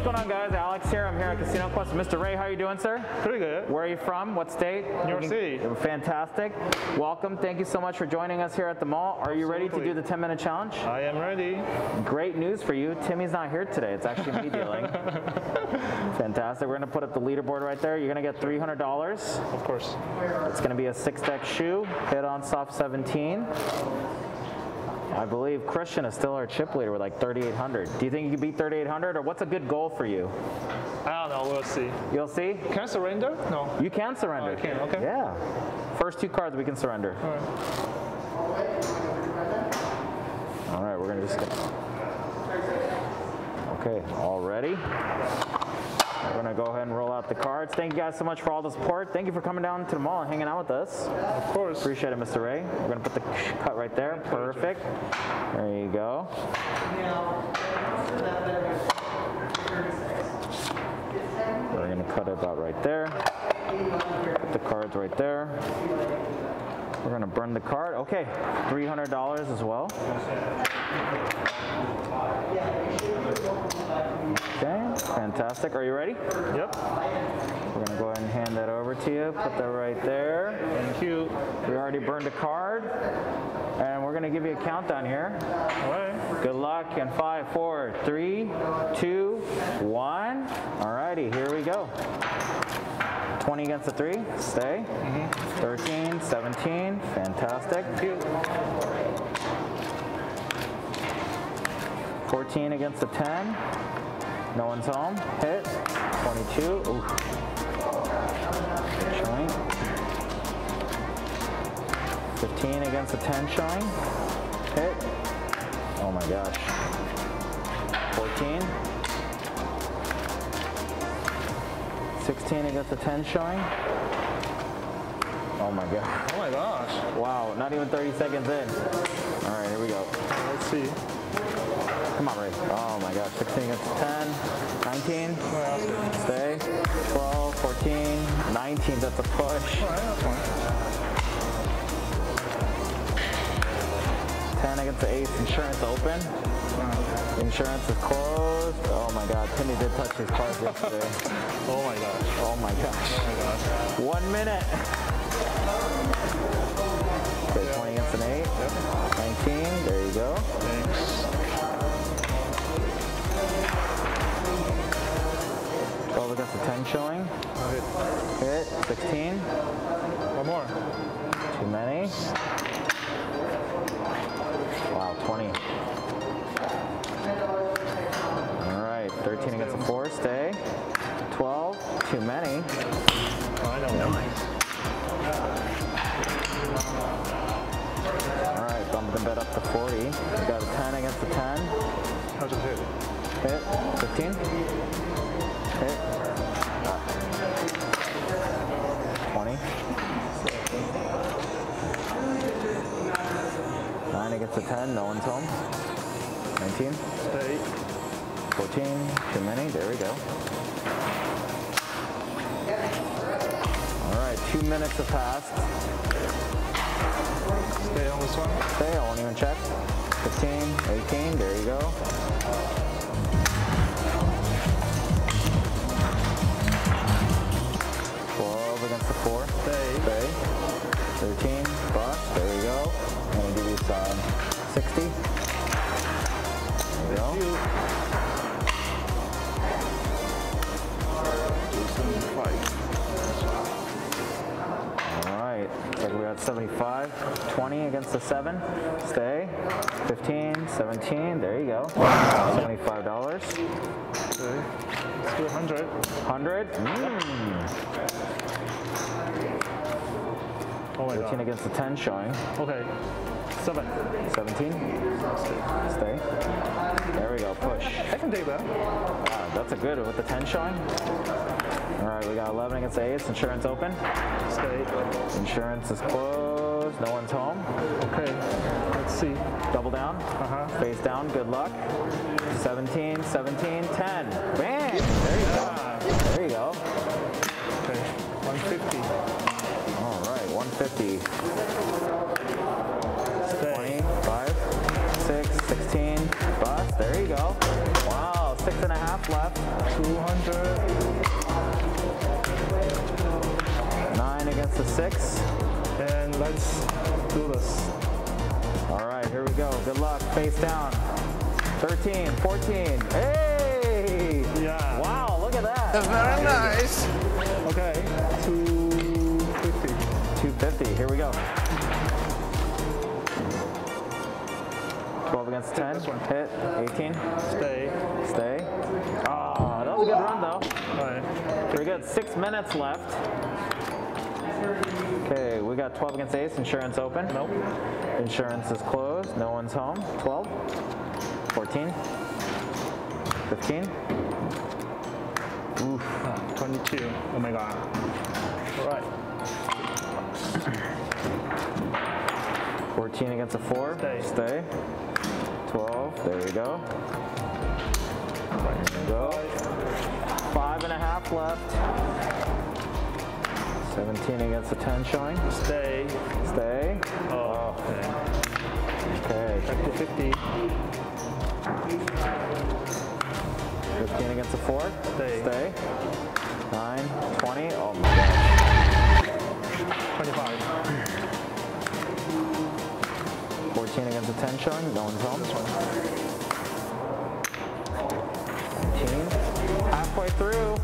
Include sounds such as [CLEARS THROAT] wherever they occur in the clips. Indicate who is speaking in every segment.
Speaker 1: what's going on, guys? Alex here. I'm here at Casino Quest. Mr. Ray, how are you doing, sir?
Speaker 2: Pretty good.
Speaker 1: Where are you from? What state?
Speaker 2: New York City.
Speaker 1: Fantastic. Welcome. Thank you so much for joining us here at the mall. Are you ready to do the 10 minute challenge?
Speaker 2: I am ready.
Speaker 1: Great news for you. Timmy's not here today. It's actually me dealing. [LAUGHS] Fantastic. We're going to put up the leaderboard right there. You're going to get $300.
Speaker 2: Of course.
Speaker 1: It's going to be a six deck shoe, hit on soft 17. I believe Christian is still our chip leader with like 3,800. Do you think you can beat 3,800 or what's a good goal for you?
Speaker 2: I don't know. We'll see.
Speaker 1: You'll see.
Speaker 2: Can I surrender? No.
Speaker 1: You can surrender.
Speaker 2: Oh, I can, okay.
Speaker 1: Yeah. First two cards we can surrender.
Speaker 2: All right.
Speaker 1: All right, we're gonna just get. Okay, all ready. We're gonna go ahead and roll out the cards. Thank you guys so much for all the support. Thank you for coming down to the mall and hanging out with us.
Speaker 2: Of course.
Speaker 1: Appreciate it, Mr. Ray. We're gonna put the cut right there. Perfect. There you go. We're gonna cut it about right there. Put the cards right there. We're gonna burn the card. Okay, $300 as well. Okay, fantastic. Are you ready?
Speaker 2: Yep.
Speaker 1: We're gonna go ahead and hand that over to you. Put that right there.
Speaker 2: Thank you.
Speaker 1: We already burned a card. And we're gonna give you a countdown here.
Speaker 2: All right.
Speaker 1: Good luck in five, four, three, two, one. Alrighty, here we go. 20 against the three, stay. Mm-hmm. 13, 17, fantastic.
Speaker 2: Thank you.
Speaker 1: 14 against the 10. No one's home. Hit. 22. Ooh. Good showing. 15 against the 10 showing. Hit. Oh my gosh. 14. 16 against the 10 showing. Oh my god.
Speaker 2: Oh my gosh.
Speaker 1: Wow, not even 30 seconds in. All right, here we go.
Speaker 2: Let's see.
Speaker 1: Come on, Ray. Oh my gosh. 16 against 10, 19,
Speaker 2: All right, that's good.
Speaker 1: stay, 12, 14, 19, that's a push.
Speaker 2: All right, that's
Speaker 1: 10 against the ace, insurance open. Insurance is closed. Oh my god, Timmy did touch his cards yesterday. [LAUGHS]
Speaker 2: Oh my gosh.
Speaker 1: Oh my gosh.
Speaker 2: Oh my gosh.
Speaker 1: One minute. Okay, 20 against an 8.
Speaker 2: Yep.
Speaker 1: 19, there you go.
Speaker 2: Thanks.
Speaker 1: 12 a 10 showing.
Speaker 2: All right.
Speaker 1: Hit, 16.
Speaker 2: One more.
Speaker 1: Too many. Wow, 20. All right, 13 against the 4, stay. 12, too many.
Speaker 2: Oh, I know.
Speaker 1: All right, bump the bet up to 40. We got a 10 against the 10.
Speaker 2: How to hit?
Speaker 1: Hit, 15. Hit. 9 against the 10, no one's home. 19.
Speaker 2: Stay.
Speaker 1: 14, too many, there we go. All right, two minutes have passed.
Speaker 2: Stay on this one.
Speaker 1: Okay, I won't even check. 15, 18, there you go. Twelve against the four.
Speaker 2: Stay.
Speaker 1: Stay. Thirteen, bust, there you go. I'm gonna give you some sixty. There you go. All right, looks like we got 75, 20 against the 7. Stay. 15, 17, there you go. $75.
Speaker 2: Okay. Let's do 100.
Speaker 1: 100. Mm.
Speaker 2: Oh my
Speaker 1: 13
Speaker 2: god.
Speaker 1: against the 10 showing.
Speaker 2: Okay. Seven.
Speaker 1: 17. Stay. There we go, push.
Speaker 2: I can take that.
Speaker 1: Wow, that's a good one with the 10 showing. All right, we got 11 against the ace. Insurance open.
Speaker 2: Stay.
Speaker 1: Insurance is closed. No one's home.
Speaker 2: Okay. Let's see.
Speaker 1: Double down.
Speaker 2: Uh-huh.
Speaker 1: Face down. Good luck. 17, 17, 10. Bam! Nine against the six.
Speaker 2: And let's do this.
Speaker 1: All right, here we go. Good luck. Face down. 13, 14. Hey!
Speaker 2: Yeah.
Speaker 1: Wow, look at that.
Speaker 3: That's very nice.
Speaker 2: Okay. 250.
Speaker 1: 250. Here we go. 12 against 10. Hit. 18.
Speaker 2: Stay.
Speaker 1: Stay. Was a good run though.
Speaker 2: Alright.
Speaker 1: Very good. Six minutes left. Okay, we got 12 against ace. Insurance open.
Speaker 2: Nope.
Speaker 1: Insurance is closed. No one's home. 12. 14. 15. Oof.
Speaker 2: Ah, 22. Oh my god. Alright.
Speaker 1: 14 against a 4.
Speaker 2: Stay.
Speaker 1: Stay. 12. There we go. There we go. Five and a half left. 17 against a 10 showing.
Speaker 2: Stay.
Speaker 1: Stay.
Speaker 2: Oh, okay.
Speaker 1: Okay.
Speaker 2: Back to 50.
Speaker 1: 15 against a 4.
Speaker 2: Stay.
Speaker 1: Stay. 9. 20. Oh my gosh.
Speaker 2: 25.
Speaker 1: 14 against a 10 showing. No one's home. Halfway through.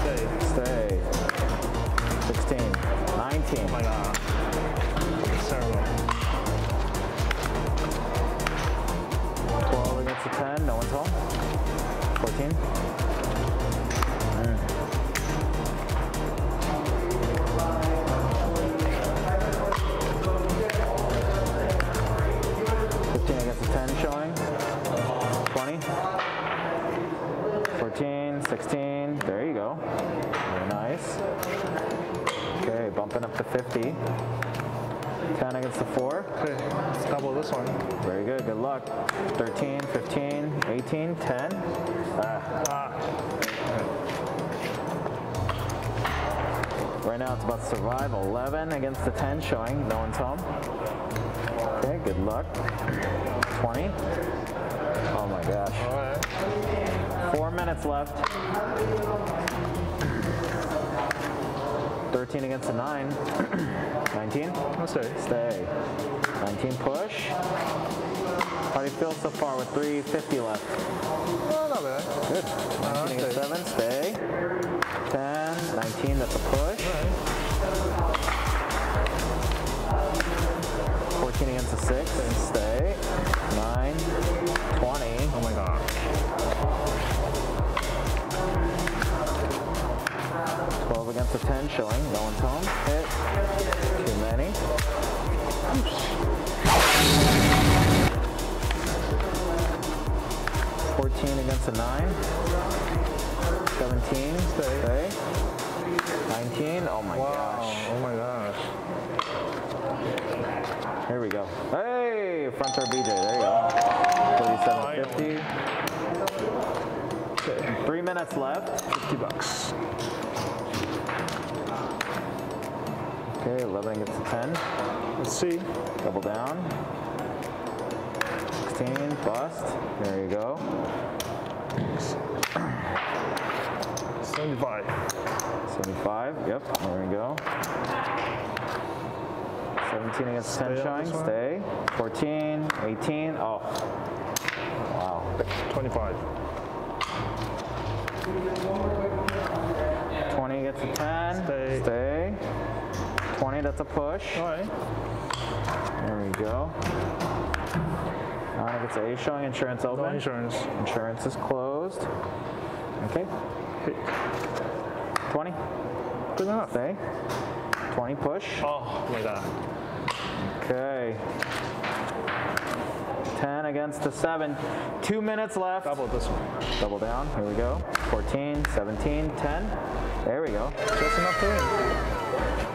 Speaker 2: Stay.
Speaker 1: Stay. 16. 19.
Speaker 2: Oh my god. Terrible.
Speaker 1: 12 against a 10. No one's home. 14. 10 against the 4.
Speaker 2: Okay. Let's double this one.
Speaker 1: Very good. Good luck. 13, 15, 18, 10. Ah,
Speaker 2: Ah.
Speaker 1: right now it's about to survive. 11 against the 10 showing. No one's home. Okay, good luck. 20. Oh my gosh. Four minutes left. 13 against a 9. [CLEARS THROAT] 19.
Speaker 2: Let's stay.
Speaker 1: Stay. 19 push. How do you feel so far with 350 left?
Speaker 2: Oh, not bad.
Speaker 1: Good. 19 against
Speaker 2: okay.
Speaker 1: 7, stay. 10, 19, that's a push.
Speaker 2: Alright.
Speaker 1: 14 against a 6, stay. 9, 12 against a 10 showing. No one's home. Hit. Too many. Fourteen against a nine. Seventeen. Stay. Nineteen. Oh my
Speaker 2: Wow.
Speaker 1: gosh.
Speaker 2: Oh my gosh.
Speaker 1: Here we go. Hey, front throw BJ. There you go. Thirty-seven fifty.
Speaker 2: Okay.
Speaker 1: Three minutes left.
Speaker 2: 50 bucks.
Speaker 1: Okay, eleven against a ten.
Speaker 2: Let's see.
Speaker 1: Double down. 16, bust. There you go.
Speaker 2: 75.
Speaker 1: 75, yep, there we go. 17 against 10
Speaker 2: Stay on
Speaker 1: showing,
Speaker 2: this one.
Speaker 1: stay. 14, 18, oh. Wow.
Speaker 2: 25.
Speaker 1: 20 gets a 10,
Speaker 2: Stay.
Speaker 1: stay. 20, that's a push.
Speaker 2: Alright.
Speaker 1: There we go. 9 gets a A showing, insurance
Speaker 2: No insurance.
Speaker 1: Insurance is closed. Okay,
Speaker 2: Hit.
Speaker 1: 20,
Speaker 2: Good enough.
Speaker 1: stay. 20 push.
Speaker 2: Oh my god.
Speaker 1: Okay. 10 against the 7. Two minutes left.
Speaker 2: Double this one.
Speaker 1: Double down. Here we go. 14, 17, 10. There we go.
Speaker 2: Just enough to win.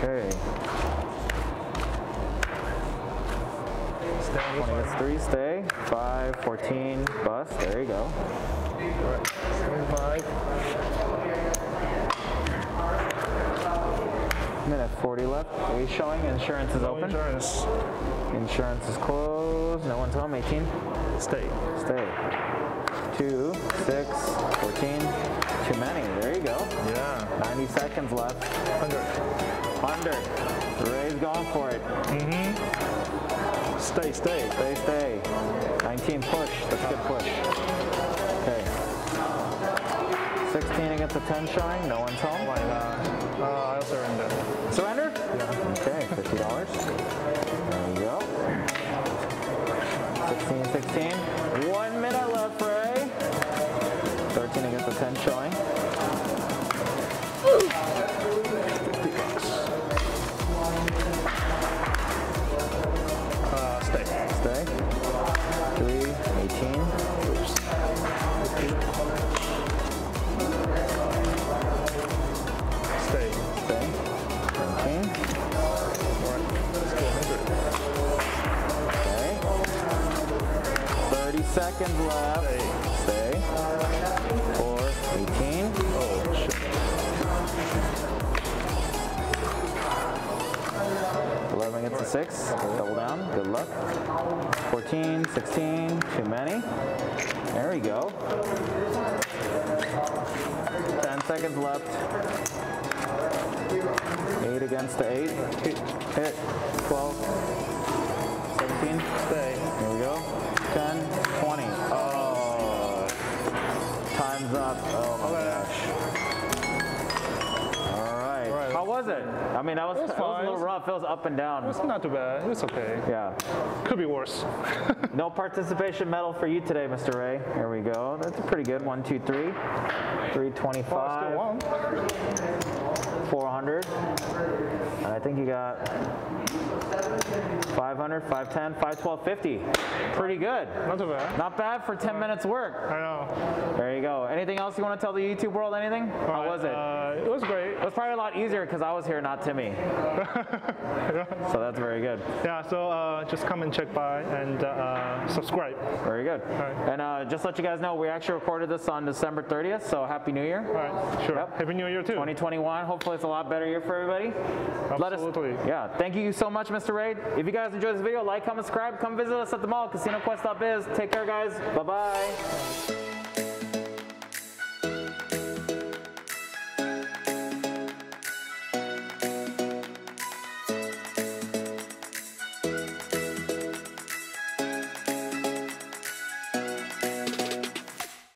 Speaker 1: Okay.
Speaker 2: Stay
Speaker 1: 20
Speaker 2: one.
Speaker 1: gets 3. Stay. 5, 14, bust. There you go.
Speaker 2: Alright. 75.
Speaker 1: Minute 40 left. A showing. Insurance is
Speaker 2: No
Speaker 1: open.
Speaker 2: insurance.
Speaker 1: Insurance is closed. No one's home. 18.
Speaker 2: Stay.
Speaker 1: Stay. 2, 6, 14. Too many. There you go.
Speaker 2: Yeah.
Speaker 1: 90 seconds left.
Speaker 2: 100.
Speaker 1: 100. Ray's going for it. Mm-hmm.
Speaker 2: Stay, stay.
Speaker 1: Stay, stay. 19 push. That's a good push. Okay. 16 against a 10 showing. No one's home.
Speaker 2: my god. Uh, I'll surrender.
Speaker 1: Surrender?
Speaker 2: Yeah.
Speaker 1: Okay, $50. There you 16, 16. Seconds left.
Speaker 2: Stay.
Speaker 1: Stay. 4, 18.
Speaker 2: Oh, shit.
Speaker 1: 11 against a 6. Double down. Good luck. 14, 16. Too many. There we go. 10 seconds left. 8 against the 8.
Speaker 2: Hit.
Speaker 1: Hit. 12. 17.
Speaker 2: Stay.
Speaker 1: Here we go. Time's up. Oh my gosh. All right.
Speaker 2: All right.
Speaker 1: How was it? I mean, that was,
Speaker 2: It was
Speaker 1: was a little rough. It was up and down.
Speaker 2: It's not too bad. It's okay.
Speaker 1: Yeah.
Speaker 2: Could be worse. [LAUGHS]
Speaker 1: No participation medal for you today, Mr. Ray. Here we go. That's a pretty good. One, two, three.
Speaker 2: Oh, I
Speaker 1: 325,
Speaker 2: still won.
Speaker 1: 400. And I think you got 500, 510, 512, 50. Pretty good.
Speaker 2: Not too bad.
Speaker 1: Not bad for 10 minutes work.
Speaker 2: I know.
Speaker 1: There you go. Anything else you want to tell the YouTube world? Anything? How was it?
Speaker 2: Uh, it was great.
Speaker 1: It was probably a lot easier because I was here, not Timmy. [LAUGHS] So that's very good.
Speaker 2: Yeah, so uh, just come and check by and uh, subscribe.
Speaker 1: Very good.
Speaker 2: right.
Speaker 1: And uh, just to let you guys know, we actually recorded this on December 30th, so Happy New Year.
Speaker 2: All right, sure.
Speaker 1: Yep.
Speaker 2: Happy New Year too.
Speaker 1: 2021. Hopefully, it's a lot better year for everybody. Let us-
Speaker 2: Absolutely.
Speaker 1: yeah. Thank you so much, Mr. Raid. If you guys enjoyed this video, like, comment, subscribe. Come visit us at the mall, CasinoQuest.biz. Take care, guys. Bye bye.